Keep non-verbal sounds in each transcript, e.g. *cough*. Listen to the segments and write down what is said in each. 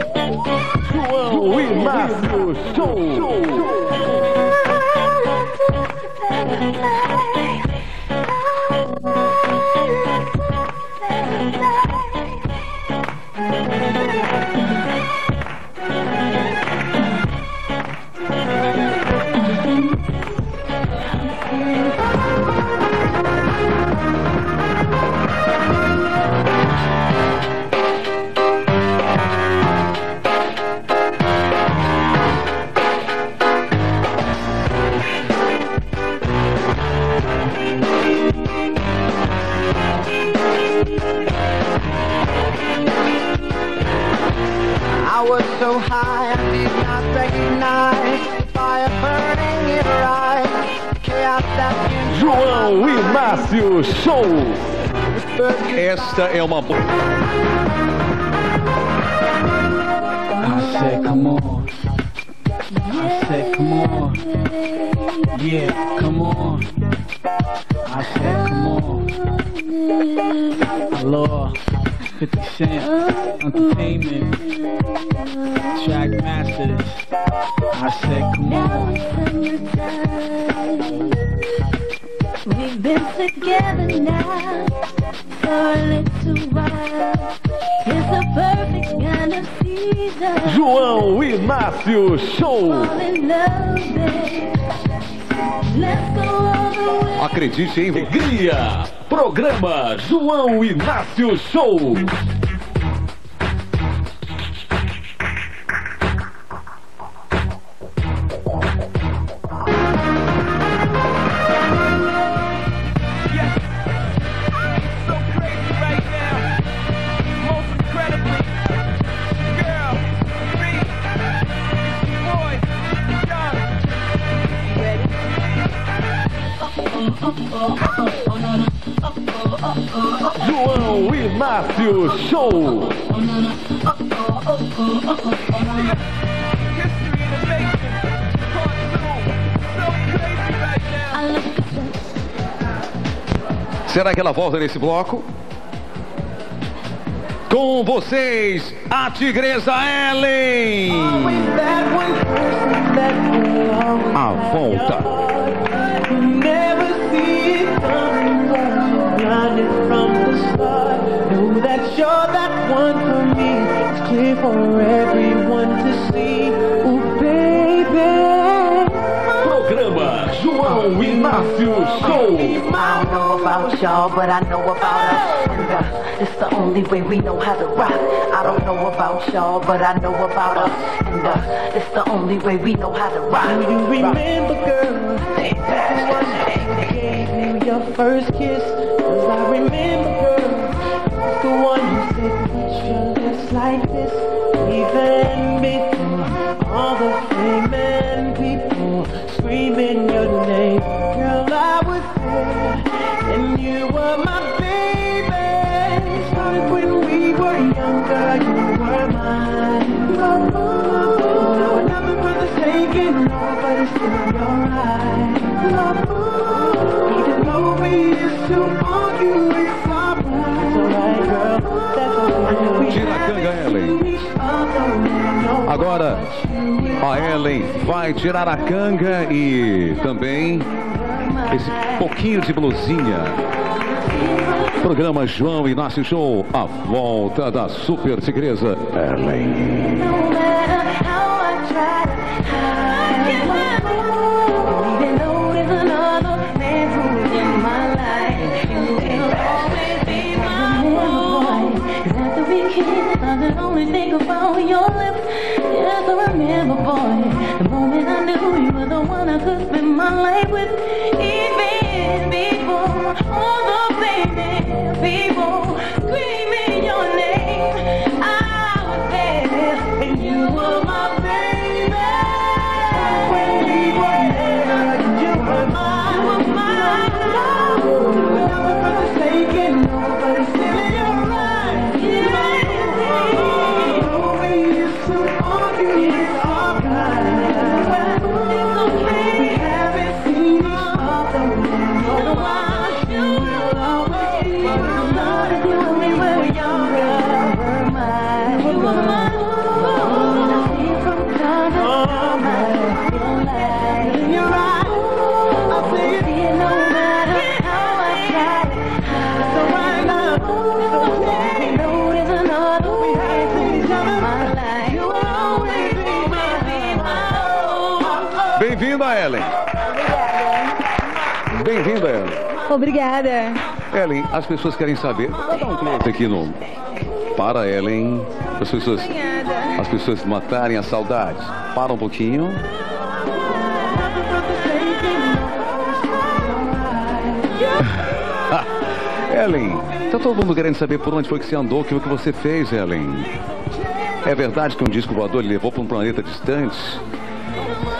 João Inácio Show. *laughs* Esta é uma boa. I said, come on. I said, come on. Yeah, come on. I said, come on. Law, 50 Cent, Entertainment, Track Masters. I said, come on. We've been together now João Inácio Show. Acredite em Alegria. Programa João Inácio Show. I look Será que ela volta nesse bloco? Com vocês, a Tigresa Ellen. A volta. You're that one for me. It's clear for everyone to see. Oh, baby. Programa João Inácio Show. I don't know about y'all, but I know about us. And uh, it's the only way we know how to rock. I don't know about y'all, but I know about us. And uh, it's the only way we know how to rock. Do you remember, girl? The one who gave you your first kiss. Cause I remember, girl. The one who said, put your lips like this. Ellen vai tirar a canga e também esse pouquinho de blusinha. Programa João Inácio Show, a volta da Super Tigresa Ellen. Only think about your lips. Yes, I remember, boy, the moment I knew you were the one I could spend my life with. Even before all the baby people screaming your name, I was there, and you were my baby. Ellen. Obrigada. Ellen, as pessoas querem saber. Vou dar um close aqui no. Para, Ellen. As pessoas, Obrigada. as pessoas matarem a saudade. Para um pouquinho. *laughs* Ellen, tá todo mundo querendo saber por onde foi que você andou, o que você fez, Ellen. É verdade que um disco voador lhe levou para um planeta distante?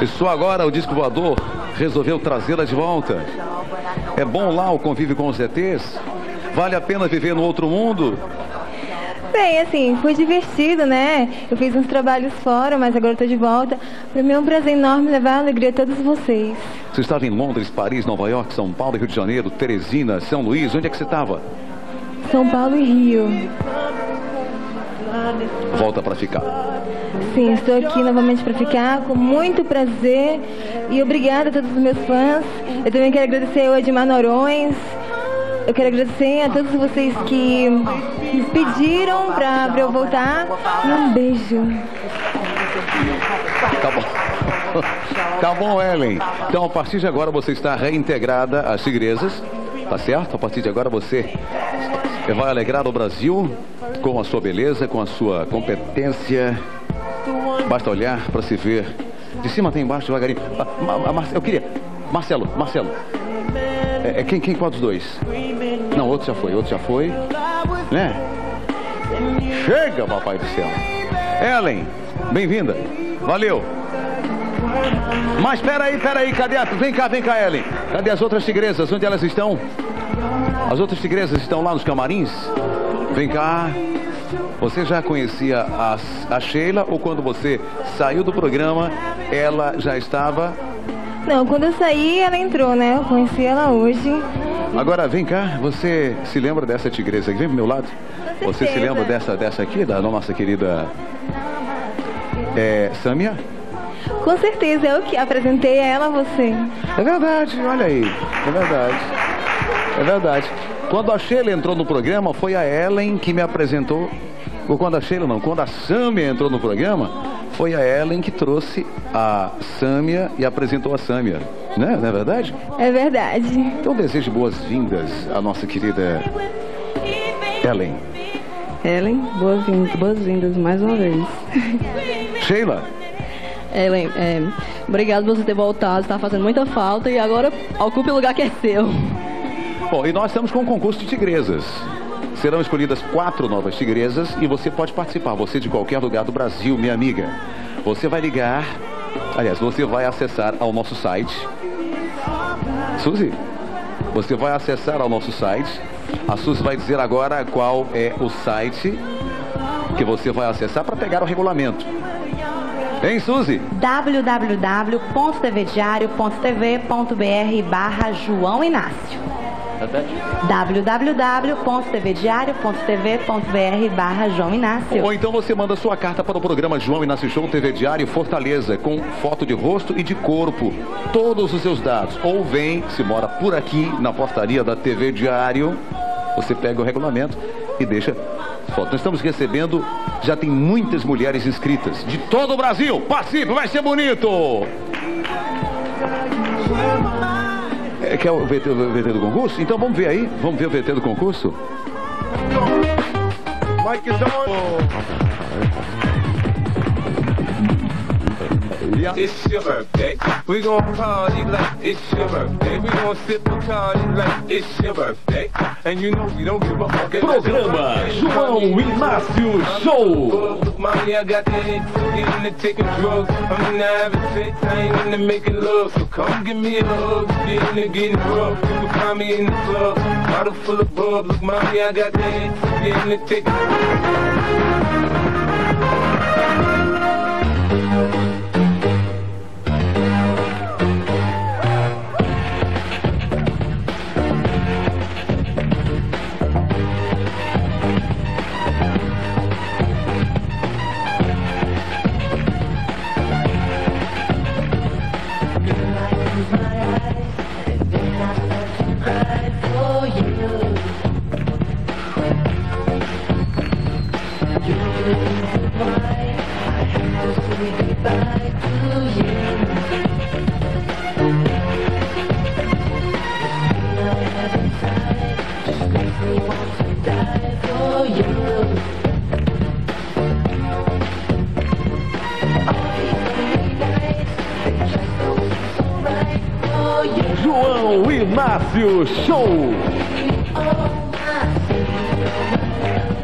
E só agora o disco voador resolveu trazê-la de volta. É bom lá o convívio com os ETs? Vale a pena viver no outro mundo? Bem, assim, foi divertido, né? Eu fiz uns trabalhos fora, mas agora tô de volta. Pra mim é um prazer enorme levar a alegria a todos vocês. Você estava em Londres, Paris, Nova York, São Paulo, Rio de Janeiro, Teresina, São Luís. Onde é que você estava? São Paulo e Rio. Volta para ficar. Sim, estou aqui novamente para ficar com muito prazer e obrigada a todos os meus fãs. Eu também quero agradecer ao Edmar Norões. Eu quero agradecer a todos vocês que me pediram para eu voltar. E um beijo. Tá bom. tá bom, Ellen. Então, a partir de agora, você está reintegrada às tigrezas. Tá certo? A partir de agora, você vai alegrar o Brasil com a sua beleza, com a sua competência. Basta olhar para se ver. De cima até embaixo, devagarinho. Ah, Ma- Ma- eu queria. Marcelo, Marcelo. É, é quem, quem, qual dos dois? Não, outro já foi, outro já foi. Né? Chega, papai do céu. Ellen, bem-vinda. Valeu. Mas peraí, peraí, cadê a... Vem cá, vem cá, Ellen. Cadê as outras tigresas? Onde elas estão? As outras tigresas estão lá nos camarins? Vem cá. Você já conhecia a, a Sheila ou quando você saiu do programa, ela já estava? Não, quando eu saí, ela entrou, né? Eu conheci ela hoje. Agora, vem cá, você se lembra dessa tigresa aqui? Vem pro meu lado. Você se lembra dessa, dessa aqui, da nossa querida é, Samia? Com certeza, eu que apresentei ela a você. É verdade, olha aí. É verdade. É verdade. Quando a Sheila entrou no programa, foi a Ellen que me apresentou. Ou quando a Sheila não, quando a Samia entrou no programa, foi a Ellen que trouxe a Samia e apresentou a Samia. Né? Não é verdade? É verdade. Então desejo boas-vindas à nossa querida Ellen. Ellen, boas-vindas boas mais uma vez. Sheila, Ellen, é, obrigado por você ter voltado, está fazendo muita falta e agora ocupe o lugar que é seu. Bom, e nós estamos com um concurso de tigresas. Serão escolhidas quatro novas tigresas e você pode participar, você de qualquer lugar do Brasil, minha amiga. Você vai ligar, aliás, você vai acessar ao nosso site. Suzy, você vai acessar ao nosso site. A Suzy vai dizer agora qual é o site que você vai acessar para pegar o regulamento. Hein, Suzy? www.tvdiario.tv.br barra João Inácio www.tvdiario.tv.br barra João Inácio Ou então você manda sua carta para o programa João Inácio Show TV Diário Fortaleza, com foto de rosto e de corpo, todos os seus dados. Ou vem, se mora por aqui, na portaria da TV Diário, você pega o regulamento e deixa foto. Nós estamos recebendo, já tem muitas mulheres inscritas de todo o Brasil. Participe, vai ser bonito! É, quer o VT, o VT do concurso? Então vamos ver aí, vamos ver o VT do concurso? Mike is on. It's your birthday. We gon' party like it's your birthday. We gon' sip a party like it's your birthday. And you know we don't give a fuck. if it's your Programa birthday. João Inácio Show. Look, mommy, I got the hit. Get into taking drugs. I'm into having sex. I ain't into making love. So come give me a hug. Get into getting rough. You can find me in the club. Bottle full of bub. Look, mommy, I got the hit. Get into taking Oh, João Inácio Show.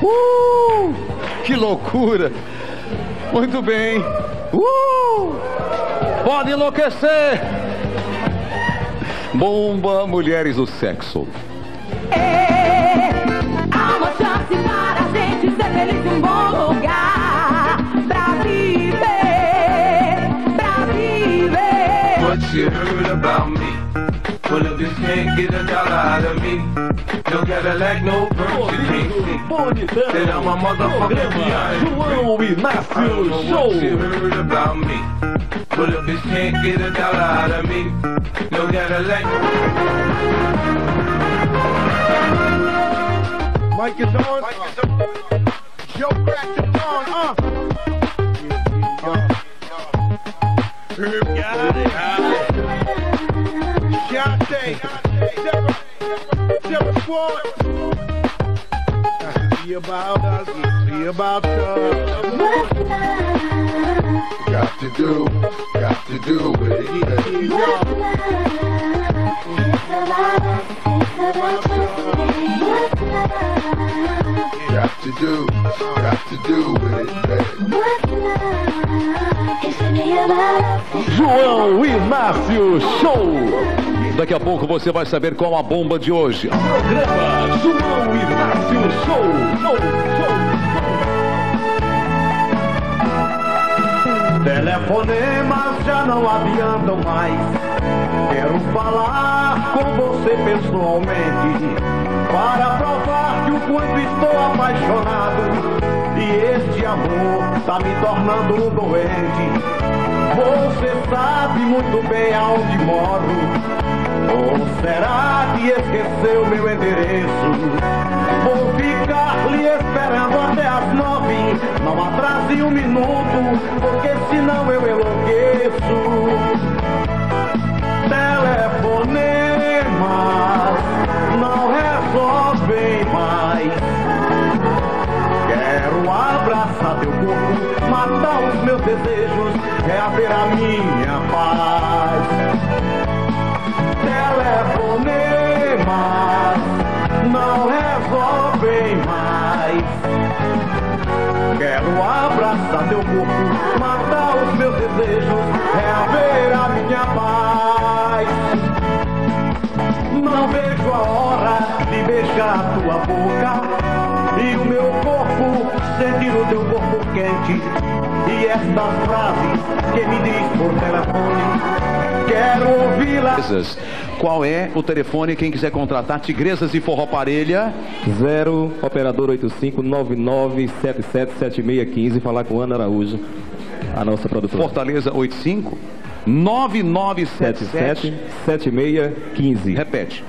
Uh, que loucura! Muito bem. Uh, pode enlouquecer. Bomba Mulheres do Sexo. Há uma chance para a gente ser feliz em um bom lugar pra viver, pra viver. What you heard about me? Well, if you can't get a dollar out of me, no Cadillac, no you. Then I'm a motherfucking Beyonce. João I don't Inácio know what you heard about me. Well, if you can't get a dollar out of me, no Cadillac. Mike is on. Mike is on. Joe cracked it on, uh. Herb got it. Shante. Sarah. Sarah Squad. Be about us. Be about us. Got to do, got to do with it. Got to do, got to do with it, baby. João Inácio Show. Daqui a pouco você vai saber qual a bomba de hoje. Programa João Inácio Show. Show, show. Telefonemas já não adiantam mais. Quero falar com você pessoalmente. Para provar que o quanto estou apaixonado. E este amor tá me tornando um doente. Você sabe muito bem aonde moro. Ou será que esqueceu meu endereço? Vou ficar lhe esperando até as nove. Não atrase um minuto, porque senão eu enlouqueço. Telefonemas não resolvem mais. Quero abraçar teu corpo, matar os meus desejos, reaver a minha abraçar teu corpo, matar os meus desejos, reaver a minha paz. Não vejo a hora de beijar a tua boca e o meu corpo sentir o teu corpo quente. E estas frases que me diz por telefone, quero ouvi-las. Tigresas. Qual é o telefone quem quiser contratar Tigresas e Forró Parelha? 0 operador 8599777615 falar com Ana Araújo, a nossa produtora. Fortaleza 85 9977 7615. Repete.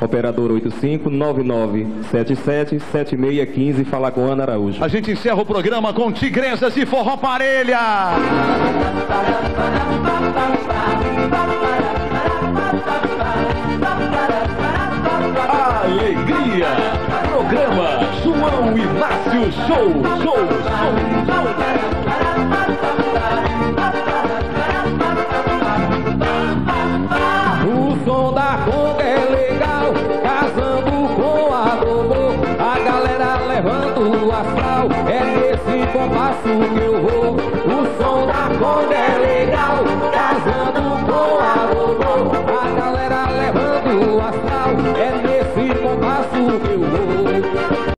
Operador 8599777615 falar com Ana Araújo. A gente encerra o programa com Tigresas e Forró Parelha. Alegria. Programa João Inácio Show. Show, show, O som da conga é legal, casando com a bobo. A galera levando o astral, é nesse compasso que.